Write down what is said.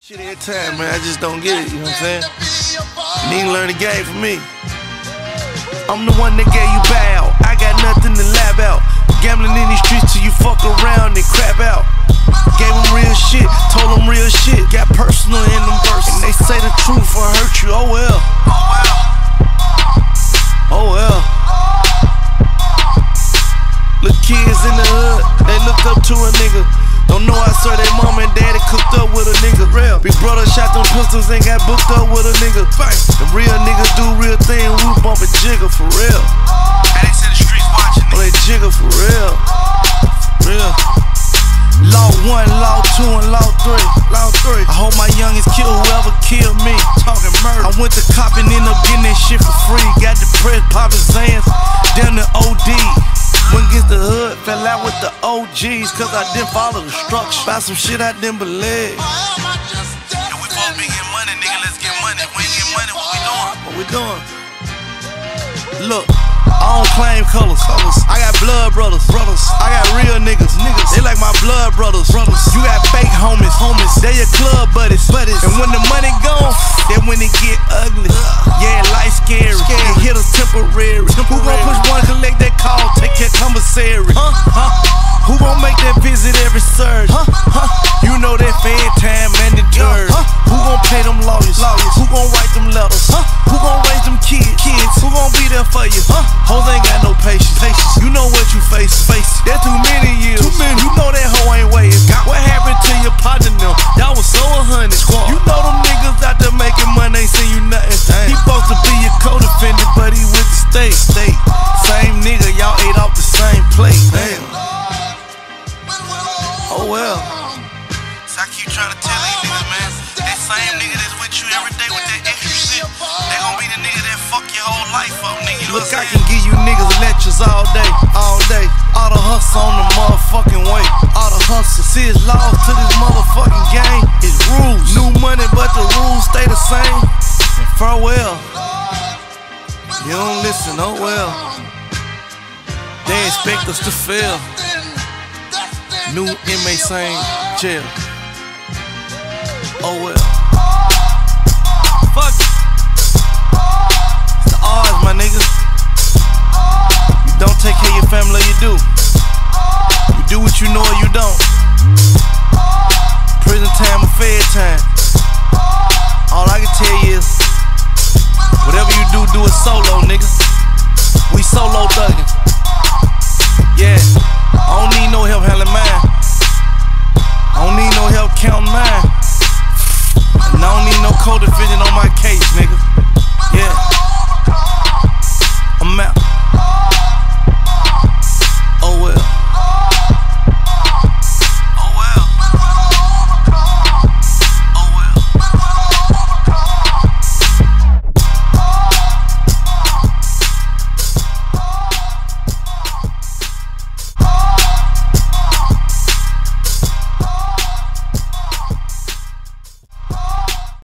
Shit every time, man. I just don't get it. You know what I'm saying? Need to learn the game from me. I'm the one that gave you bow. I got nothing to lab out. Gambling in these streets till you fuck around and crap out. Gave them real shit, told them real shit. Got personal in them verses. And they say the truth or hurt you. Oh well. Oh well. Little kids in the hood, they look up to a nigga. Don't know I saw their mom and daddy cooked up with a nigga. Big brother shot them pistols and got booked up with a nigga. The real niggas do real thing, we bumpin' jigger for real. And they said the streets watching Oh, they jigger for real. Real. Law one, law two, and law three. Law three. I hope my youngest kill whoever killed me. Talking murder. I went to cop and end up getting that shit for free. Got depressed, poppin' Zans, down to OD. Went against the hood, fell out with the OGs, cause I didn't follow the structure. Buy some shit I didn't believe. We doing? Look, I don't claim colors. I got blood brothers. Brothers. I got real niggas. Niggas. They like my blood brothers. Brothers. You got fake homies. Homies. They your club buddies. Buddies. And when the money gone, then when it get ugly. Yeah, life scary. It hit us temporary. Who gon' push one, collect that call, take care commissary? Huh? Huh? Who gon' make that visit every surge? Huh? Huh? You know that same nigga that's with you every day with that extra shit, they gon' be the nigga that fuck your whole life up, nigga. You Look, I can give you niggas lectures all day, all day. All the hustle on the motherfucking way. All the hustle, see it's laws to this motherfucking game. It's rules. New money, but the rules stay the same. And farewell. You don't listen, oh well. They expect us to fail. New inmate same jail. Oh well.